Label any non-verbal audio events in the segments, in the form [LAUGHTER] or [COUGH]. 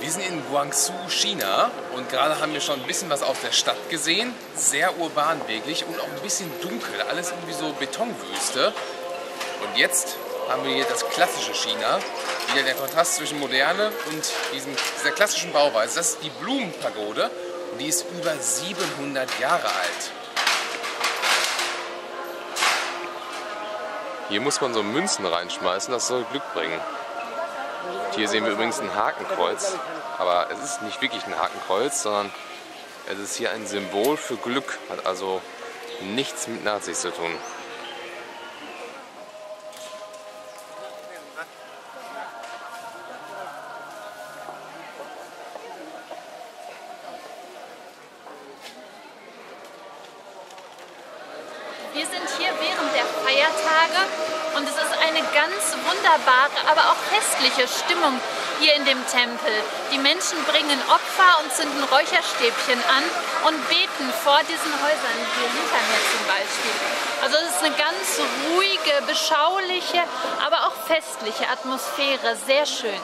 Wir sind in Guangzhou, China und gerade haben wir schon ein bisschen was aus der Stadt gesehen. Sehr urban wirklich und auch ein bisschen dunkel, alles irgendwie so Betonwüste. Und jetzt haben wir hier das klassische China. Wieder der Kontrast zwischen Moderne und diesem, dieser klassischen Bauweise. Das ist die Blumenpagode und die ist über 700 Jahre alt. Hier muss man so Münzen reinschmeißen, das soll Glück bringen. Hier sehen wir übrigens ein Hakenkreuz, aber es ist nicht wirklich ein Hakenkreuz, sondern es ist hier ein Symbol für Glück, hat also nichts mit Nazis zu tun. Wir sind hier während der Feiertage und es ist eine ganz wunderbare, aber auch festliche Stimmung hier in dem Tempel. Die Menschen bringen Opfer und zünden Räucherstäbchen an und beten vor diesen Häusern, hier hinter mir zum Beispiel. Also es ist eine ganz ruhige, beschauliche, aber auch festliche Atmosphäre. Sehr schön.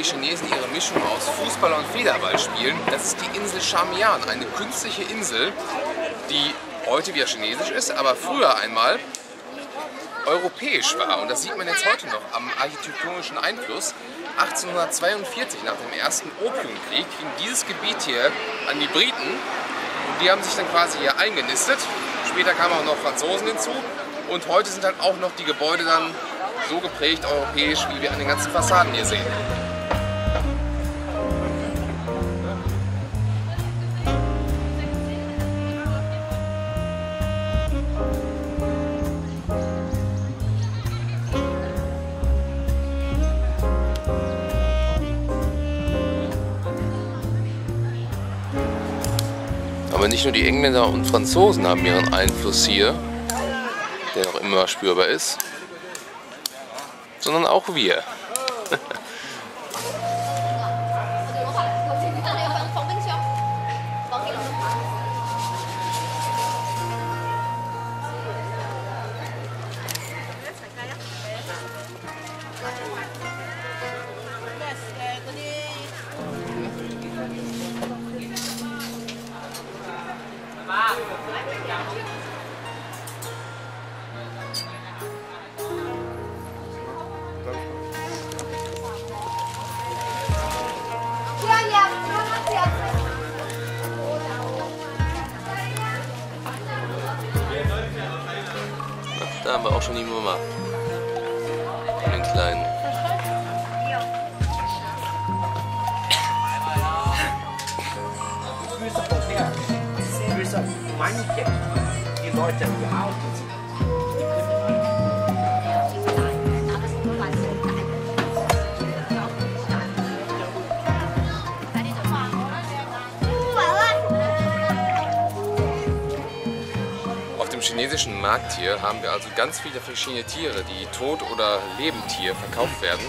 Die Chinesen ihre Mischung aus Fußball und Federball spielen, das ist die Insel Shamian, eine künstliche Insel, die heute wieder chinesisch ist, aber früher einmal europäisch war. Und das sieht man jetzt heute noch am architektonischen Einfluss. 1842, nach dem ersten Opiumkrieg, ging dieses Gebiet hier an die Briten. Und die haben sich dann quasi hier eingenistet. Später kamen auch noch Franzosen hinzu. Und heute sind halt auch noch die Gebäude dann so geprägt europäisch, wie wir an den ganzen Fassaden hier sehen. Aber nicht nur die Engländer und Franzosen haben ihren Einfluss hier, der noch immer spürbar ist, sondern auch wir. [LAUGHS] Da haben wir auch schon die Mama. Von den Kleinen. Füße hoch, ja. Füße manche, die Leute, die Autos, Dem chinesischen Markt hier haben wir also ganz viele verschiedene Tiere, die tot oder lebend hier verkauft werden.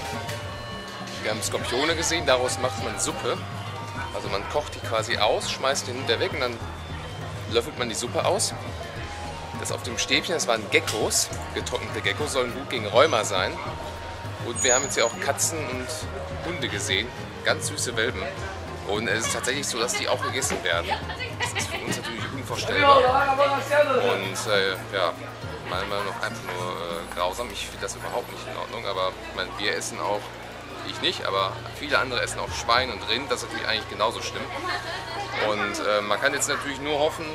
Wir haben Skorpione gesehen, daraus macht man Suppe. Also man kocht die quasi aus, schmeißt den hinter weg und dann löffelt man die Suppe aus. Das auf dem Stäbchen, das waren Geckos. Getrocknete Geckos sollen gut gegen Rheuma sein. Und wir haben jetzt hier auch Katzen und Hunde gesehen. Ganz süße Welpen. Und es ist tatsächlich so, dass die auch gegessen werden. Das ist für uns natürlich unvorstellbar. Und äh, ja, Meinung nach einfach nur äh, grausam. Ich finde das überhaupt nicht in Ordnung. Aber ich meine, wir essen auch, ich nicht, aber viele andere essen auch Schwein und Rind. Das ist natürlich eigentlich genauso schlimm. Und äh, man kann jetzt natürlich nur hoffen,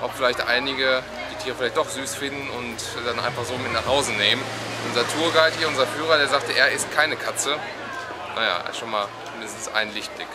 ob vielleicht einige die Tiere vielleicht doch süß finden und dann einfach so mit nach Hause nehmen. Unser Tourguide hier, unser Führer, der sagte, er isst keine Katze. Naja, schon mal mindestens ein Lichtblick.